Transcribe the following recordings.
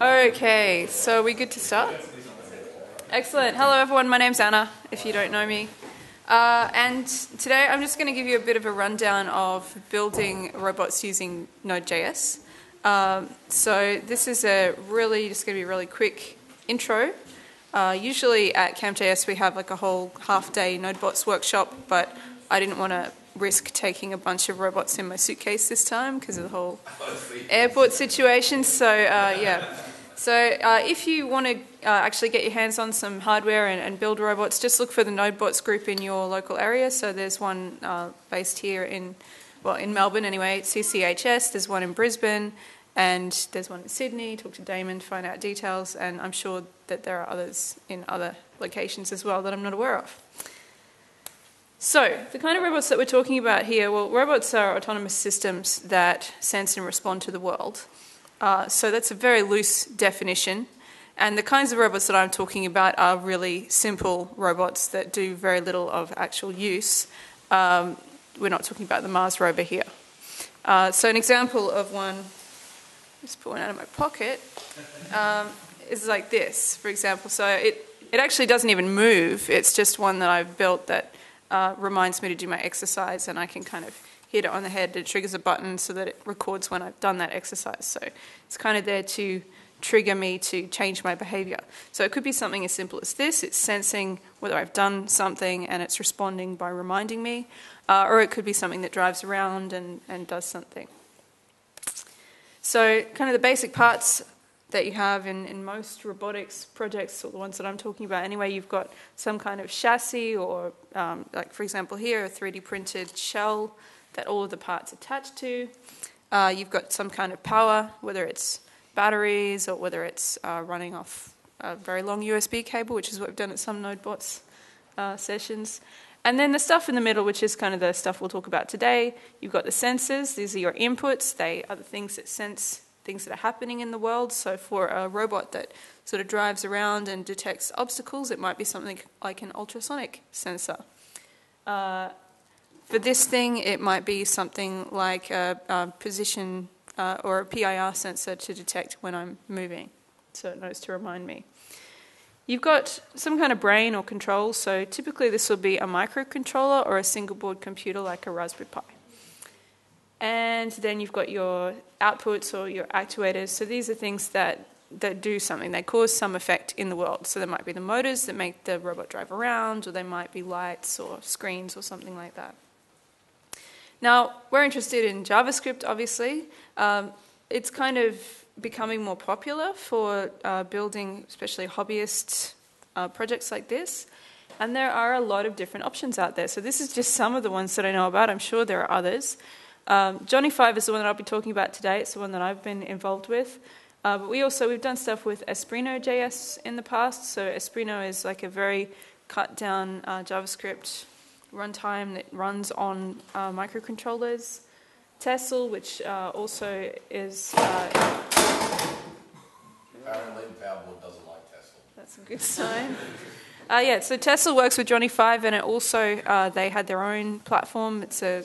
Okay, so are we good to start? Excellent. Hello, everyone. My name's Anna, if you don't know me. Uh, and today I'm just going to give you a bit of a rundown of building robots using Node.js. Um, so this is a really, just going to be a really quick intro. Uh, usually at CampJS we have like a whole half day NodeBots workshop, but I didn't want to risk taking a bunch of robots in my suitcase this time because of the whole airport situation. So uh, yeah. So uh, if you want to uh, actually get your hands on some hardware and, and, build robots, just look for the NodeBots group in your local area. So there's one uh, based here in, well, in Melbourne anyway, CCHS. There's one in Brisbane, and there's one in Sydney. Talk to Damon, to find out details, and I'm sure that there are others in other locations as well that I'm not aware of. So, the kind of robots that we're talking about here, well, robots are autonomous systems that sense and respond to the world. Uh, so, that's a very loose definition. And the kinds of robots that I'm talking about are really simple robots that do very little of actual use. Um, we're not talking about the Mars rover here. Uh, so, an example of one, just put one out of my pocket, um, is like this, for example. So, it, it actually doesn't even move, it's just one that I've built that uh, reminds me to do my exercise, and I can kind of hit it on the head. It triggers a button so that it records when I've done that exercise. So it's kind of there to trigger me to change my behavior. So it could be something as simple as this it's sensing whether I've done something and it's responding by reminding me, uh, or it could be something that drives around and, and does something. So, kind of the basic parts that you have in, in most robotics projects, or the ones that I'm talking about anyway, you've got some kind of chassis, or um, like for example here, a 3D printed shell that all of the parts attach to. Uh, you've got some kind of power, whether it's batteries or whether it's uh, running off a very long USB cable, which is what we've done at some NodeBots uh, sessions. And then the stuff in the middle, which is kind of the stuff we'll talk about today. You've got the sensors, these are your inputs, they are the things that sense things that are happening in the world. So, for a robot that sort of drives around and detects obstacles, it might be something like an ultrasonic sensor. Uh, for this thing, it might be something like a, a position uh, or a PIR sensor to detect when I'm moving, so it knows to remind me. You've got some kind of brain or control, so typically this will be a microcontroller or a single board computer like a Raspberry Pi. And then you've got your outputs or your actuators. So these are things that, that do something, they cause some effect in the world. So there might be the motors that make the robot drive around, or they might be lights or screens or something like that. Now, we're interested in JavaScript, obviously. Um, it's kind of becoming more popular for uh, building, especially hobbyist uh, projects like this. And there are a lot of different options out there. So, this is just some of the ones that I know about. I'm sure there are others. Um, Johnny Five is the one that I'll be talking about today. It's the one that I've been involved with. Uh, but we also we've done stuff with Espruino JS in the past. So Espruino is like a very cut down uh, JavaScript runtime that runs on uh, microcontrollers. Tessel, which uh, also is. Uh, Apparently, Powerboard doesn't like Tessel. That's a good sign. Uh, yeah, so Tessel works with Johnny Five, and it also they had their own platform. It's a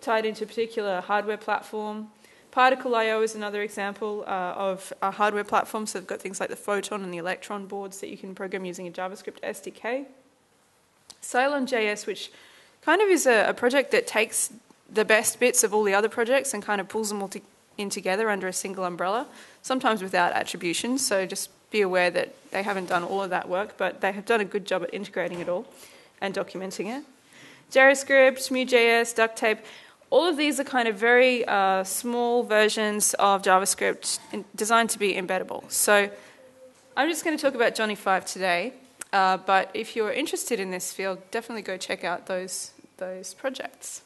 tied into a particular hardware platform. Particle IO is another example uh, of a hardware platform. So they've got things like the Photon and the Electron boards that you can program using a JavaScript SDK. Cylon.js, which kind of is a, a, project that takes the best bits of all the other projects and kind of pulls them all to, in together under a single umbrella, sometimes without attribution. So just be aware that they haven't done all of that work, but they have done a good job at integrating it all and documenting it. JerryScript, Mu.js, Duktape, all of these are kind of very uh, small versions of JavaScript designed to be embeddable. So I'm just going to talk about Johnny 5 today, uh, but if you're interested in this field, definitely go check out those, those projects.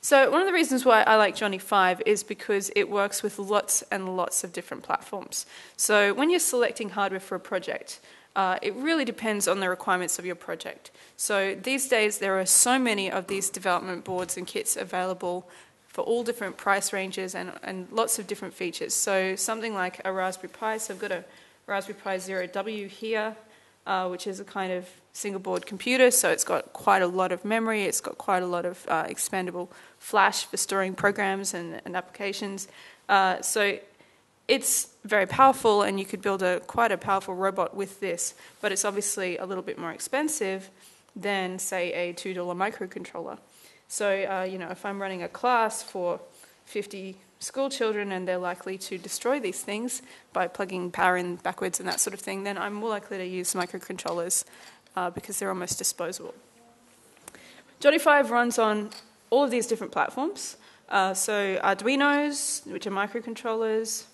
So, one of the reasons why I like Johnny 5 is because it works with lots and lots of different platforms. So, when you're selecting hardware for a project, uh, it really depends on the requirements of your project. So these days, there are so many of these development boards and kits available for all different price ranges and, and lots of different features. So something like a Raspberry Pi, so I've got a Raspberry Pi Zero W here, uh, which is a kind of single board computer, so it's got quite a lot of memory, it's got quite a lot of uh, expandable flash for storing programs and, and applications. Uh, so it's very powerful, and you could build a quite a powerful robot with this, but it's obviously a little bit more expensive than, say, a $2 microcontroller. So, uh, you know, if I'm running a class for 50 school children and they're likely to destroy these things by plugging power in backwards and that sort of thing, then I'm more likely to use microcontrollers uh, because they're almost disposable. Johnny 5 runs on all of these different platforms. Uh, so Arduinos, which are microcontrollers,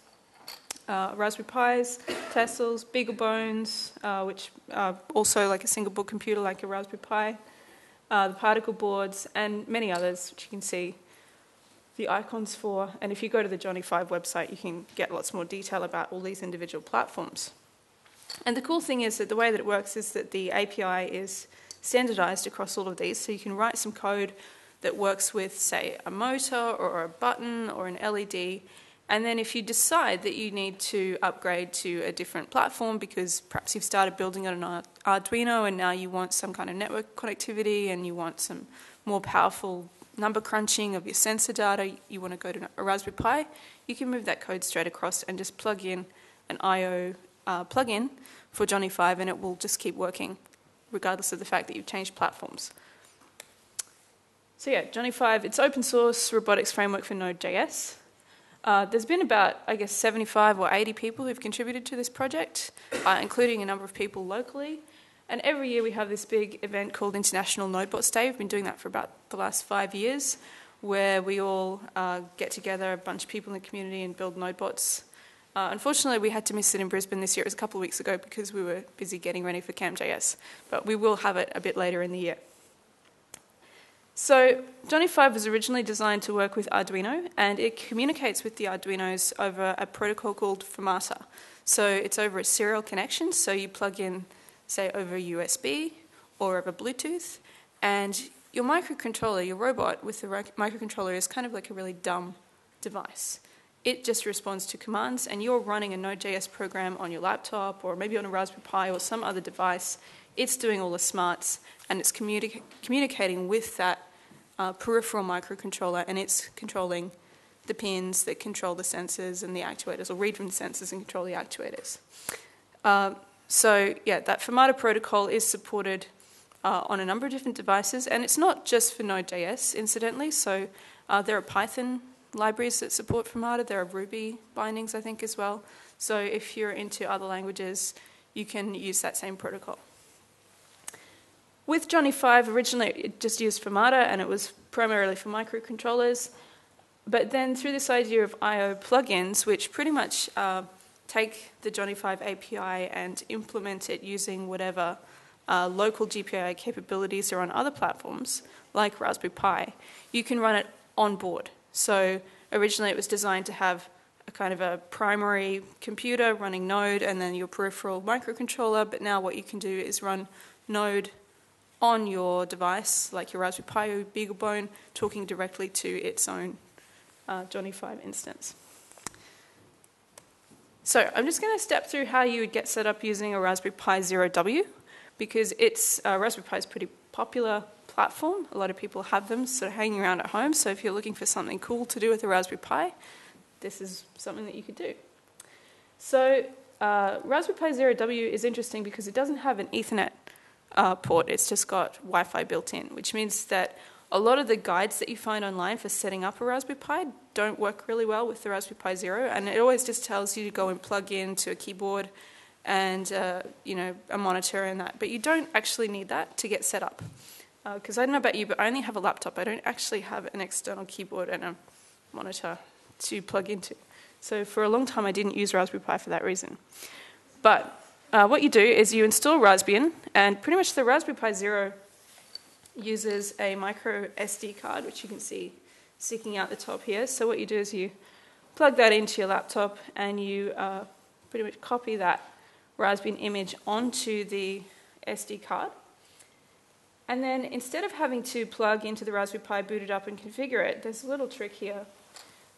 uh, Raspberry Pis, Tessels, BeagleBones, uh, which are also like a single board computer like a Raspberry Pi, uh, the particle boards, and many others, which you can see the icons for. And if you go to the Johnny 5 website, you can get lots more detail about all these individual platforms. And the cool thing is that the way that it works is that the API is standardized across all of these, so you can write some code that works with, say, a motor or a button or an LED. And then if you decide that you need to upgrade to a different platform because perhaps you've started building on an Arduino and now you want some kind of network connectivity and you want some more powerful number crunching of your sensor data, you want to go to a Raspberry Pi, you can move that code straight across and just plug in an I/O uh, plugin for Johnny 5 and it will just keep working regardless of the fact that you've changed platforms. So yeah, Johnny 5, it's open source robotics framework for Node.js. Uh, there's been about, I guess, 75 or 80 people who've contributed to this project, uh, including a number of people locally. And every year we have this big event called International Nodebots Day. We've been doing that for about the last five years, where we all uh, get together, a bunch of people in the community, and build Nodebots. Uh, unfortunately, we had to miss it in Brisbane this year. It was a couple of weeks ago because we were busy getting ready for CampJS, but we will have it a bit later in the year. So Johnny 5 was originally designed to work with Arduino, and it communicates with the Arduinos over a protocol called Firmata. So it's over a serial connection, so you plug in, say, over USB or over Bluetooth, and your microcontroller, your robot with the microcontroller, is kind of like a really dumb device. It just responds to commands, and you're running a Node.js program on your laptop or maybe on a Raspberry Pi or some other device. It's doing all the smarts, and it's communi- communicating with that uh, peripheral microcontroller and it's controlling the pins that control the sensors and the actuators, or read from the sensors and control the actuators. Uh, so, yeah, that Firmata protocol is supported uh, on a number of different devices, and it's not just for Node.js, incidentally. So, uh, there are Python libraries that support Firmata, there are Ruby bindings, I think, as well. So, if you're into other languages, you can use that same protocol. With Johnny 5, originally it just used Firmata and it was primarily for microcontrollers. But then through this idea of I/O plugins, which pretty much uh, take the Johnny 5 API and implement it using whatever uh, local GPIO capabilities are on other platforms, like Raspberry Pi, you can run it on board. So originally it was designed to have a kind of a primary computer running Node and then your peripheral microcontroller, but now what you can do is run Node on your device, like your Raspberry Pi or BeagleBone, talking directly to its own uh, Johnny 5 instance. So I'm just going to step through how you would get set up using a Raspberry Pi Zero W, because it's uh, Raspberry Pi is pretty popular platform. A lot of people have them sort of hanging around at home. So if you're looking for something cool to do with a Raspberry Pi, this is something that you could do. So uh, Raspberry Pi Zero W is interesting because it doesn't have an Ethernet uh, port. It's just got Wi Fi built in, which means that a lot of the guides that you find online for setting up a Raspberry Pi don't work really well with the Raspberry Pi Zero, and it always just tells you to go and plug into a keyboard and uh, you know a monitor and that. But you don't actually need that to get set up. Because uh, I don't know about you, but I only have a laptop. I don't actually have an external keyboard and a monitor to plug into. So for a long time, I didn't use Raspberry Pi for that reason. But uh, what you do is you install Raspbian, and pretty much the Raspberry Pi Zero uses a micro SD card, which you can see sticking out the top here. So what you do is you plug that into your laptop, and you uh, pretty much copy that Raspbian image onto the SD card. And then instead of having to plug into the Raspberry Pi, boot it up, and configure it, there's a little trick here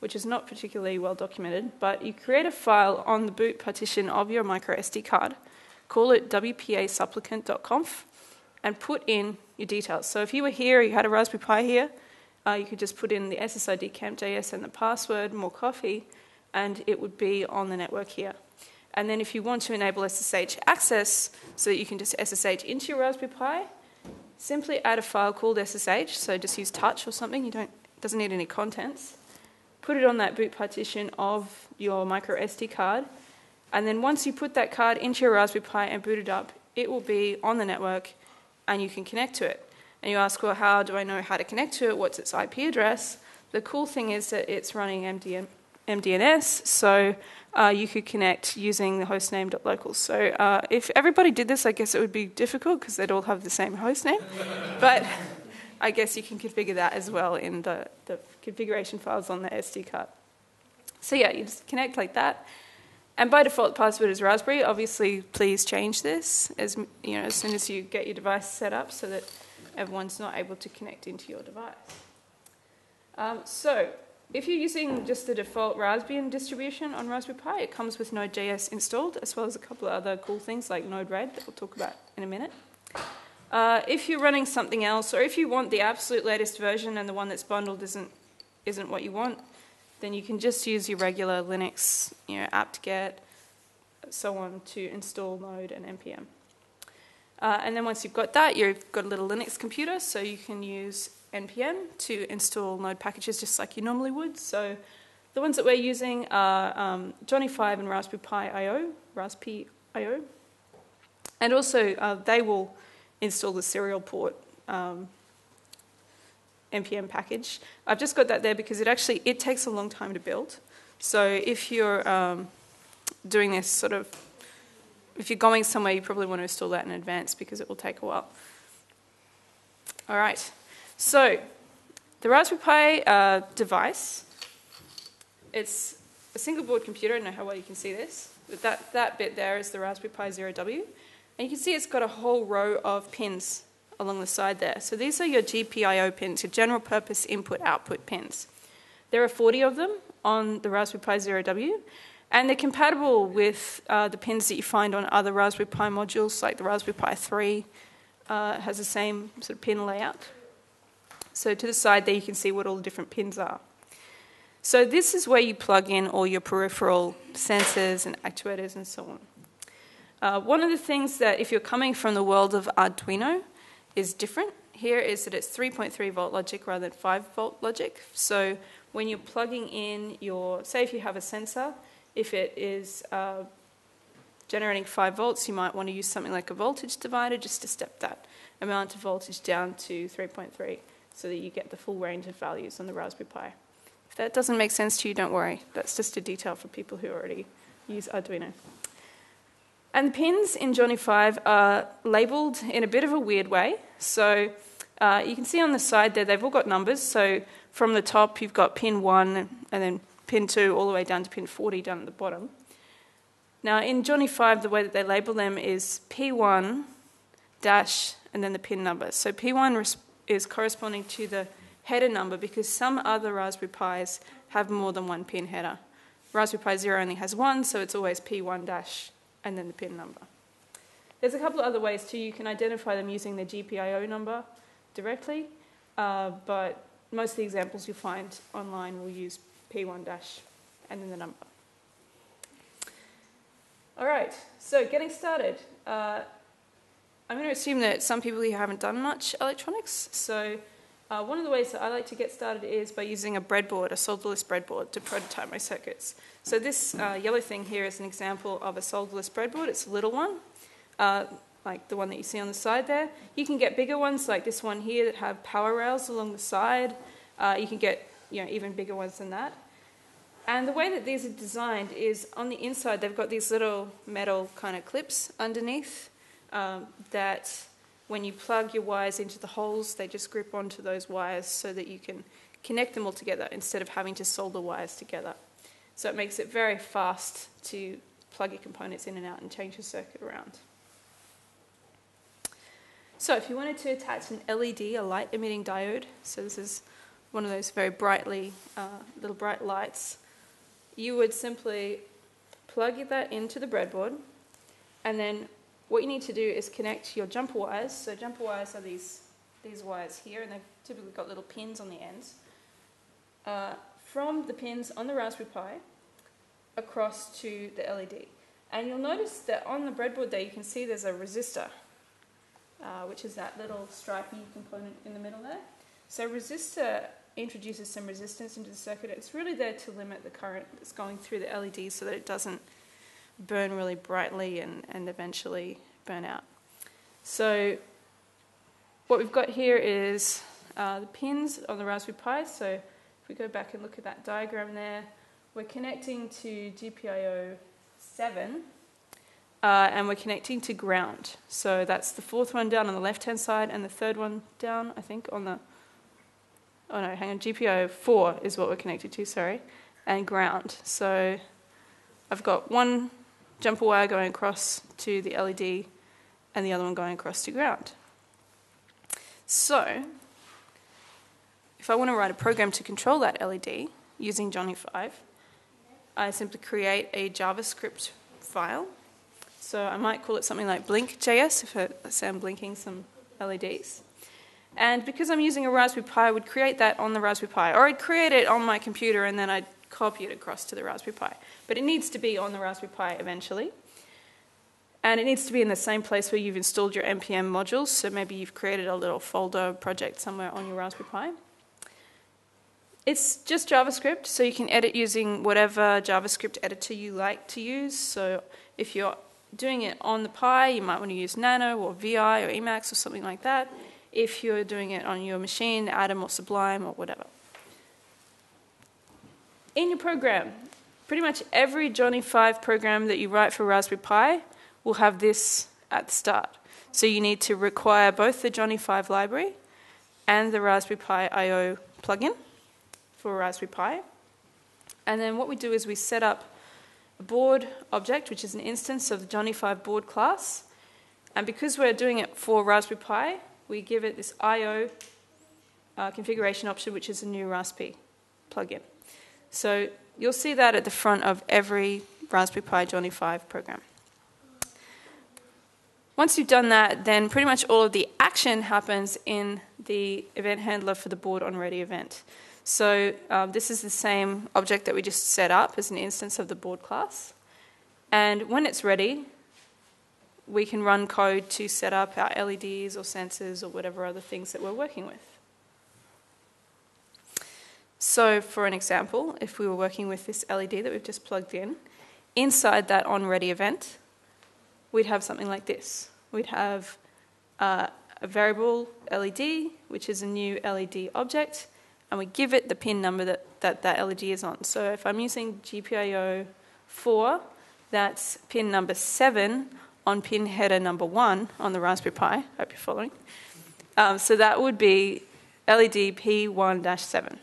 which is not particularly well documented, but you create a file on the boot partition of your micro SD card, call it wpa-supplicant.conf, and put in your details. So if you were here, you had a Raspberry Pi here, uh, you could just put in the SSID camp.js and the password, more coffee, and it would be on the network here. And then if you want to enable SSH access so that you can just SSH into your Raspberry Pi, simply add a file called SSH, so just use touch or something, you don't, it doesn't need any contents. Put it on that boot partition of your micro SD card, and then once you put that card into your Raspberry Pi and boot it up, it will be on the network and you can connect to it. And you ask, well, how do I know how to connect to it? What's its IP address? The cool thing is that it's running MDN, MDNS, so uh, you could connect using the hostname.locals. So uh, if everybody did this, I guess it would be difficult because they'd all have the same hostname. but I guess you can configure that as well in the, the configuration files on the SD card. So yeah, you just connect like that. And by default, the password is Raspberry. Obviously, please change this as you know as soon as you get your device set up, so that everyone's not able to connect into your device. Um, so if you're using just the default Raspbian distribution on Raspberry Pi, it comes with Node.js installed, as well as a couple of other cool things like Node-RED that we'll talk about in a minute. Uh, if you're running something else, or if you want the absolute latest version and the one that's bundled isn't, isn't what you want, then you can just use your regular Linux, you know, apt-get, so on, to install Node and npm. Uh, and then once you've got that, you've got a little Linux computer, so you can use npm to install Node packages just like you normally would. So the ones that we're using are um, Johnny 5 and Raspberry Pi IO, Raspberry IO. And also, uh, they will install the serial port um, npm package. I've just got that there because it actually it takes a long time to build. So if you're um, doing this sort of, if you're going somewhere, you probably want to install that in advance because it will take a while. All right. So, the Raspberry Pi uh, device, it's a single board computer. I don't know how well you can see this, but that, that bit there is the Raspberry Pi Zero W. And you can see it's got a whole row of pins along the side there. So these are your GPIO pins, your general purpose input output pins. There are 40 of them on the Raspberry Pi Zero W, and they're compatible with uh, the pins that you find on other Raspberry Pi modules, like the Raspberry Pi 3 uh, has the same sort of pin layout. So to the side there, you can see what all the different pins are. So this is where you plug in all your peripheral sensors and actuators and so on. Uh, one of the things that, if you're coming from the world of Arduino, is different here is that it's 3.3 volt logic rather than 5 volt logic. So when you're plugging in your, say if you have a sensor, if it is uh, generating 5 volts, you might want to use something like a voltage divider just to step that amount of voltage down to 3.3 so that you get the full range of values on the Raspberry Pi. If that doesn't make sense to you, don't worry. That's just a detail for people who already use Arduino. And the pins in Johnny 5 are labeled in a bit of a weird way. So uh, you can see on the side there, they've all got numbers. So from the top, you've got pin 1 and then pin 2 all the way down to pin 40 down at the bottom. Now in Johnny 5, the way that they label them is P1 dash and then the pin number. So P1 is corresponding to the header number because some other Raspberry Pis have more than one pin header. Raspberry Pi Zero only has one, so it's always P1 dash and then the pin number. There's a couple of other ways too. You can identify them using the GPIO number directly, uh, but most of the examples you'll find online will use P1 dash and then the number. All right, so getting started. Uh, I'm going to assume that some people here haven't done much electronics, so uh, one of the ways that I like to get started is by using a breadboard, a solderless breadboard, to prototype my circuits. So this uh, yellow thing here is an example of a solderless breadboard. It's a little one, uh, like the one that you see on the side there. You can get bigger ones, like this one here, that have power rails along the side. Uh, you can get you know, even bigger ones than that. And the way that these are designed is on the inside, they've got these little metal kind of clips underneath um, that when you plug your wires into the holes, they just grip onto those wires so that you can connect them all together instead of having to solder wires together. So it makes it very fast to plug your components in and out and change your circuit around. So if you wanted to attach an LED, a light emitting diode, so this is one of those very brightly, uh, little bright lights, you would simply plug that into the breadboard and then what you need to do is connect your jumper wires. So jumper wires are these, these wires here, and they've typically got little pins on the ends. Uh, from the pins on the Raspberry Pi, across to the LED. And you'll notice that on the breadboard there, you can see there's a resistor, uh, which is that little stripy component in the middle there. So resistor introduces some resistance into the circuit. It's really there to limit the current that's going through the LED so that it doesn't burn really brightly and, and eventually burn out. So what we've got here is uh, the pins on the Raspberry Pi. So if we go back and look at that diagram there, we're connecting to GPIO 7 uh, and we're connecting to ground. So that's the fourth one down on the left hand side and the third one down, I think, on the. Oh no, hang on, GPIO 4 is what we're connected to, sorry, and ground. So I've got one jumper wire going across to the LED and the other one going across to ground. So, if I want to write a program to control that LED using Johnny 5, I simply create a JavaScript file. So I might call it something like blink.js if I say I'm blinking some LEDs. And because I'm using a Raspberry Pi, I would create that on the Raspberry Pi, or I'd create it on my computer and then I'd copy it across to the Raspberry Pi. But it needs to be on the Raspberry Pi eventually. And it needs to be in the same place where you've installed your NPM modules. So maybe you've created a little folder project somewhere on your Raspberry Pi. It's just JavaScript, so you can edit using whatever JavaScript editor you like to use. So if you're doing it on the Pi, you might want to use Nano or VI or Emacs or something like that. If you're doing it on your machine, Atom or Sublime or whatever. In your program, pretty much every Johnny 5 program that you write for Raspberry Pi will have this at the start. So you need to require both the Johnny 5 library and the Raspberry Pi I.O. plugin for Raspberry Pi. And then what we do is we set up a board object, which is an instance of the Johnny 5 board class. And because we're doing it for Raspberry Pi, we give it this I.O. Uh, configuration option, which is a new Raspberry plugin. So you'll see that at the front of every Raspberry Pi Johnny 5 program. Once you've done that, then pretty much all of the action happens in the event handler for the board on ready event. So um, this is the same object that we just set up as an instance of the board class. And when it's ready, we can run code to set up our LEDs or sensors or whatever other things that we're working with. So, for an example, if we were working with this LED that we've just plugged in, inside that on ready event, we'd have something like this. We'd have uh, a variable LED, which is a new LED object, and we give it the pin number that that, that LED is on. So if I'm using GPIO 4, that's pin number 7 on pin header number 1 on the Raspberry Pi. I Hope you're following. Um, so that would be LED P1 7.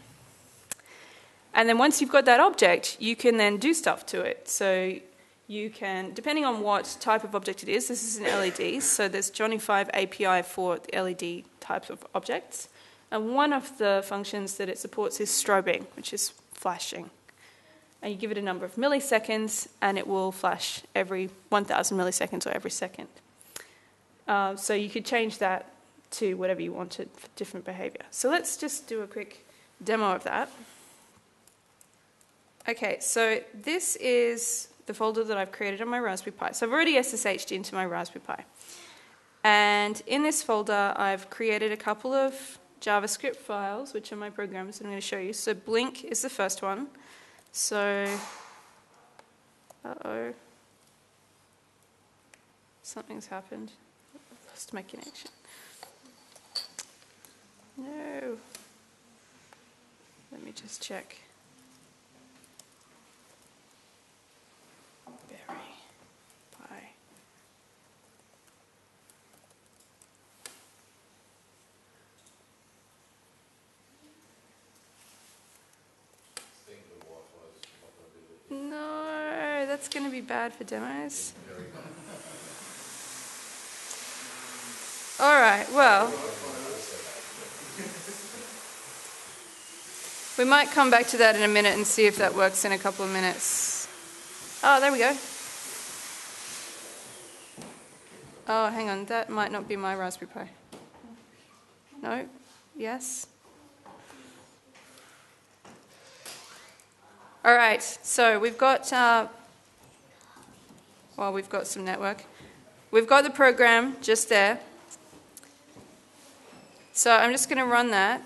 And then once you've got that object, you can then do stuff to it. So you can, depending on what type of object it is, this is an LED, so there's Johnny 5 API for LED types of objects. And one of the functions that it supports is strobing, which is flashing. And you give it a number of milliseconds, and it will flash every 1,000 milliseconds or every second. Uh, so you could change that to whatever you wanted for different behavior. So let's just do a quick demo of that. Okay, so this is the folder that I've created on my Raspberry Pi. So I've already SSH'd into my Raspberry Pi. And in this folder, I've created a couple of JavaScript files, which are my programs that I'm going to show you. So Blink is the first one. So, uh-oh. Something's happened. Lost my connection. No. Let me just check. No, that's going to be bad for demos. All right, well, we might come back to that in a minute and see if that works in a couple of minutes. Oh, there we go. Oh, hang on, that might not be my Raspberry Pi. No? Yes? All right, so we've got, uh, well, we've got some network. We've got the program just there. So I'm just going to run that.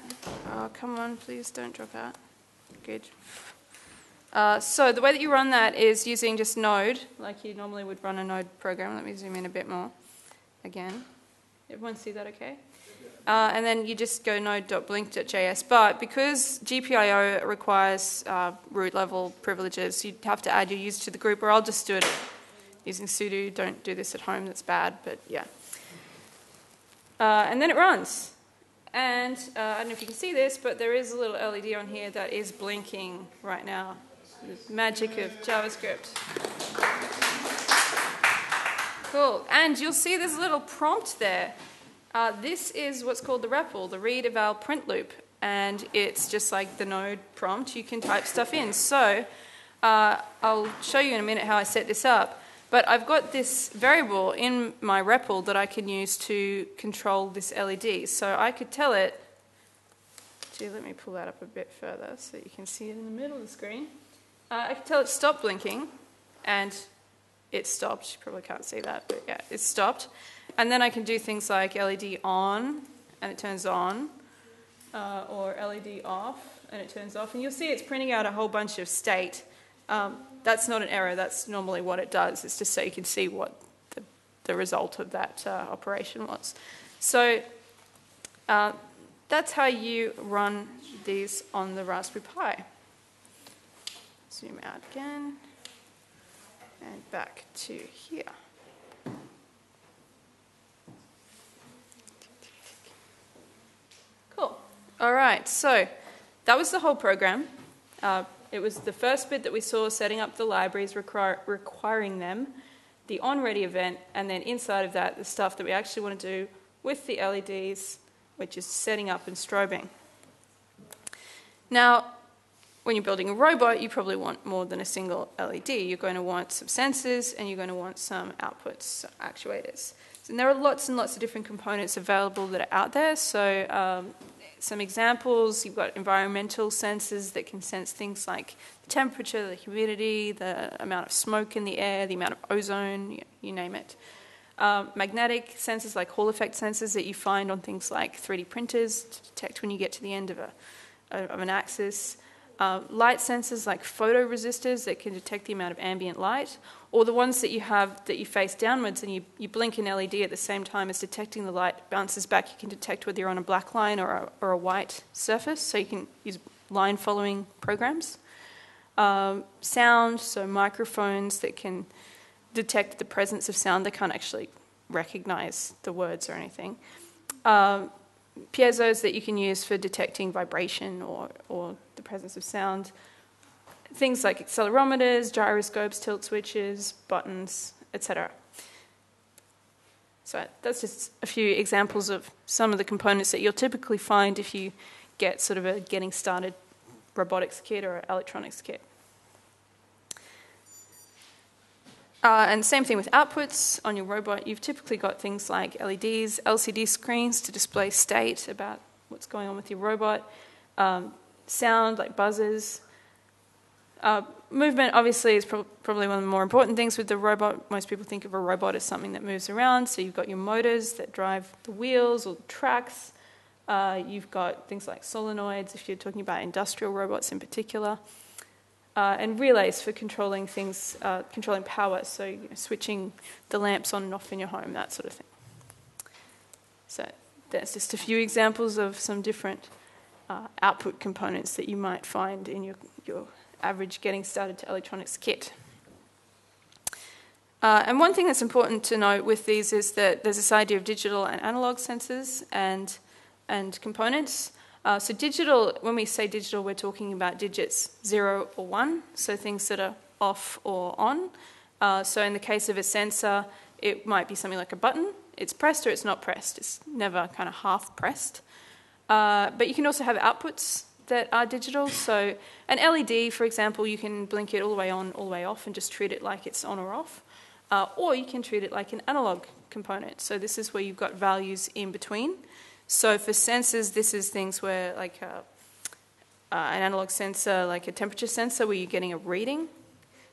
Oh, come on, please don't drop out. Good. Uh, so the way that you run that is using just Node, like you normally would run a Node program. Let me zoom in a bit more. Again, everyone see that okay? Uh, and then you just go node.blink.js. But because GPIO requires uh, root level privileges, you'd have to add your user to the group, or I'll just do it using sudo. Don't do this at home, that's bad, but yeah. Uh, and then it runs. And uh, I don't know if you can see this, but there is a little LED on here that is blinking right now. The magic of JavaScript. Cool. And you'll see there's a little prompt there. Uh, this is what's called the REPL, the read eval print loop. And it's just like the node prompt. You can type stuff in. So uh, I'll show you in a minute how I set this up. But I've got this variable in my REPL that I can use to control this LED. So I could tell it, gee, let me pull that up a bit further so you can see it in the middle of the screen. Uh, I could tell it stop blinking, and it stopped. You probably can't see that, but yeah, it stopped. And then I can do things like LED on, and it turns on, uh, or LED off, and it turns off. And you'll see it's printing out a whole bunch of state. Um, that's not an error, that's normally what it does. It's just so you can see what the, the result of that uh, operation was. So uh, that's how you run these on the Raspberry Pi. Zoom out again and back to here. Cool. All right, so that was the whole program. Uh, it was the first bit that we saw setting up the libraries, requiring them, the on ready event, and then inside of that, the stuff that we actually want to do with the LEDs, which is setting up and strobing. Now, when you're building a robot, you probably want more than a single LED. You're going to want some sensors and you're going to want some outputs, actuators. And there are lots and lots of different components available that are out there. So um, some examples, you've got environmental sensors that can sense things like the temperature, the humidity, the amount of smoke in the air, the amount of ozone, you, name it. Um, magnetic sensors like Hall effect sensors that you find on things like 3D printers to detect when you get to the end of, a, of an axis. Uh, light sensors like photoresistors that can detect the amount of ambient light, or the ones that you have that you face downwards and you, you blink an LED at the same time as detecting the light bounces back. You can detect whether you're on a black line or a, or a white surface, so you can use line following programs. Um, sound, so microphones that can detect the presence of sound, they can't actually recognize the words or anything. Um, piezos that you can use for detecting vibration or, or the presence of sound things like accelerometers, gyroscopes, tilt switches, buttons, etc. So that's just a few examples of some of the components that you'll typically find if you get sort of a getting started robotics kit or electronics kit. Uh, and same thing with outputs on your robot. You've typically got things like LEDs, LCD screens to display state about what's going on with your robot, um, sound like buzzers, uh, movement, obviously, is pro- probably one of the more important things with the robot. Most people think of a robot as something that moves around. So you've got your motors that drive the wheels or the tracks. Uh, you've got things like solenoids, if you're talking about industrial robots in particular. Uh, and relays for controlling things, uh, controlling power, so you know, switching the lamps on and off in your home, that sort of thing. So that's just a few examples of some different uh, output components that you might find in your, your average getting started to electronics kit. Uh, and one thing that's important to note with these is that there's this idea of digital and analog sensors and, and components. Uh, so, digital, when we say digital, we're talking about digits zero or one, so things that are off or on. Uh, so, in the case of a sensor, it might be something like a button. It's pressed or it's not pressed. It's never kind of half pressed. Uh, but you can also have outputs that are digital. So an LED, for example, you can blink it all the way on, all the way off, and just treat it like it's on or off. Uh, or you can treat it like an analog component. So this is where you've got values in between. So for sensors, this is things where like uh, an analog sensor, like a temperature sensor, where you're getting a reading.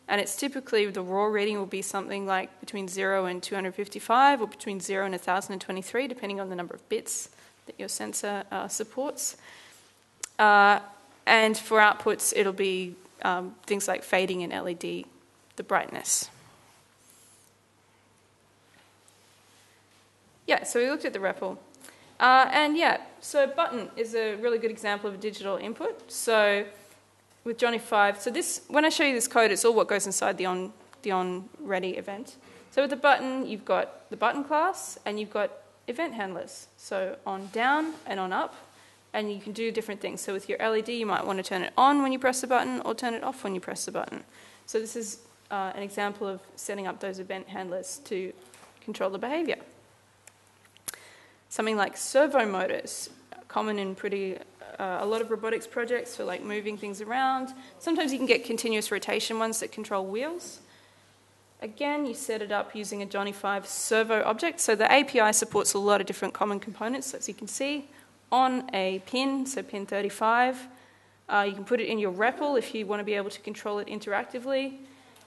And it's typically the raw reading will be something like between 0 and 255 or between 0 and 1023, depending on the number of bits that your sensor uh, supports. Uh, and for outputs, it'll be um, things like fading and LED, the brightness. Yeah, so we looked at the REPL. Uh, and yeah, so button is a really good example of a digital input. So with Johnny 5, so this, when I show you this code, it's all what goes inside the on, the on ready event. So with the button, you've got the button class and you've got event handlers. So on down and on up, and you can do different things. So with your LED, you might want to turn it on when you press the button or turn it off when you press the button. So this is uh, an example of setting up those event handlers to control the behavior. Something like servo motors, common in pretty uh, a lot of robotics projects for like moving things around. Sometimes you can get continuous rotation ones that control wheels. Again, you set it up using a Johnny 5 servo object. So the API supports a lot of different common components, as you can see, on a pin, so pin 35. Uh, you can put it in your REPL if you want to be able to control it interactively.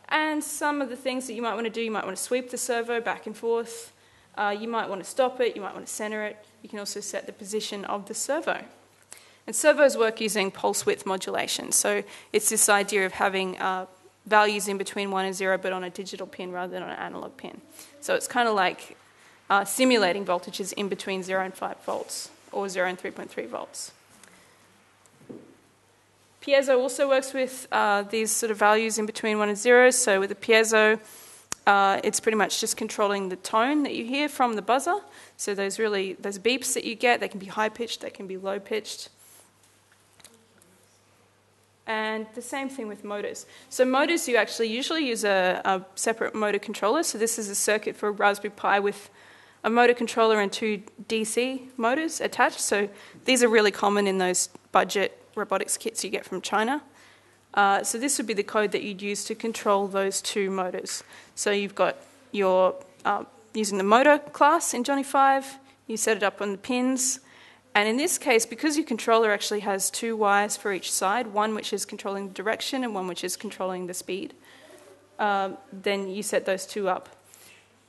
And some of the things that you might want to do, you might want to sweep the servo back and forth. Uh, you might want to stop it, you might want to center it. You can also set the position of the servo. And servos work using pulse width modulation. So it's this idea of having uh, values in between 1 and 0, but on a digital pin rather than on an analog pin. So it's kind of like uh, simulating voltages in between 0 and 5 volts, or 0 and 3.3 volts. Piezo also works with uh, these sort of values in between 1 and 0. So with a piezo, uh, it's pretty much just controlling the tone that you hear from the buzzer. So those really those beeps that you get, they can be high pitched, they can be low pitched. And the same thing with motors. So motors, you actually usually use a, a separate motor controller. So this is a circuit for a Raspberry Pi with a motor controller and two DC motors attached. So these are really common in those budget robotics kits you get from China. Uh, so this would be the code that you'd use to control those two motors. So you've got your uh, using the motor class in Johnny 5, you set it up on the pins, and in this case, because your controller actually has two wires for each side, one which is controlling the direction and one which is controlling the speed, um, then you set those two up.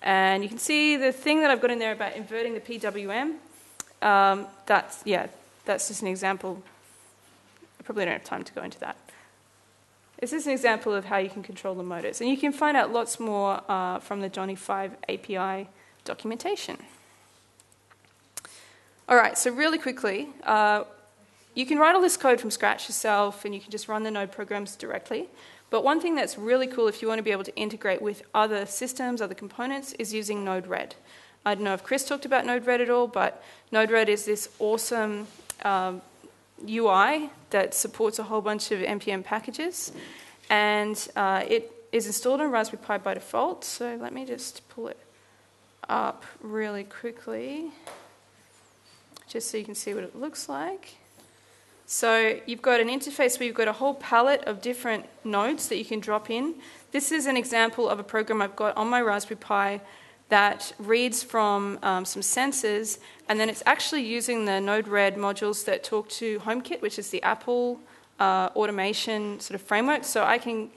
And you can see the thing that I've got in there about inverting the PWM. Um, that's, yeah, that's just an example. I probably don't have time to go into that. This is an example of how you can control the motors. And you can find out lots more uh, from the Johnny 5 API documentation. All right, so really quickly, uh, you can write all this code from scratch yourself and you can just run the node programs directly. But one thing that's really cool if you want to be able to integrate with other systems, other components, is using Node-RED. I don't know if Chris talked about Node-RED at all, but Node-RED is this awesome um, UI that supports a whole bunch of NPM packages. And uh, it is installed on Raspberry Pi by default. So let me just pull it up really quickly just so you can see what it looks like. So you've got an interface where you've got a whole palette of different nodes that you can drop in. This is an example of a program I've got on my Raspberry Pi that reads from um, some sensors, and then it's actually using the Node-RED modules that talk to HomeKit, which is the Apple uh, automation sort of framework. So I can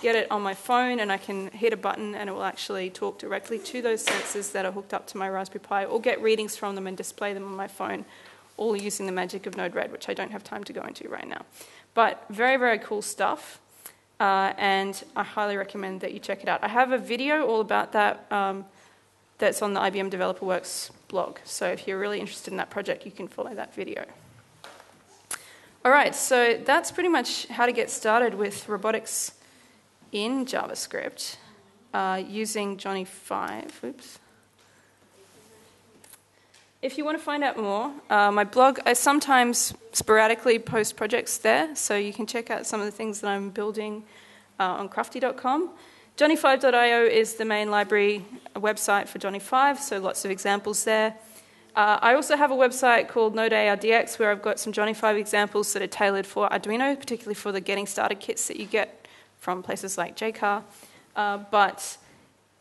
get it on my phone and I can hit a button and it will actually talk directly to those sensors that are hooked up to my Raspberry Pi or get readings from them and display them on my phone, all using the magic of Node-RED, which I don't have time to go into right now. But very, very cool stuff. Uh, and I highly recommend that you check it out. I have a video all about that um, that's on the IBM Developer Works blog. So if you're really interested in that project, you can follow that video. All right, so that's pretty much how to get started with robotics in JavaScript uh, using Johnny 5. Oops. If you want to find out more, uh, my blog, I sometimes sporadically post projects there, so you can check out some of the things that I'm building uh, on crufti.com. Johnny5.io is the main library website for Johnny 5, so lots of examples there. Uh, I also have a website called Node ARDX where I've got some Johnny 5 examples that are tailored for Arduino, particularly for the getting started kits that you get from places like Jaycar. Uh, but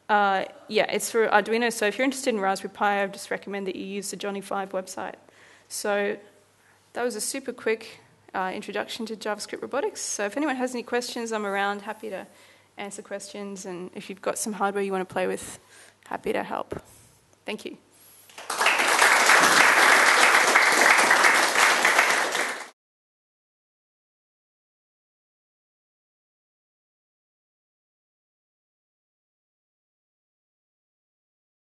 uh, yeah, it's for Arduino. So if you're interested in Raspberry Pi, I just recommend that you use the Johnny 5 website. So that was a super quick uh, introduction to JavaScript robotics. So if anyone has any questions, I'm around, happy to answer questions. And if you've got some hardware you want to play with, happy to help. Thank you.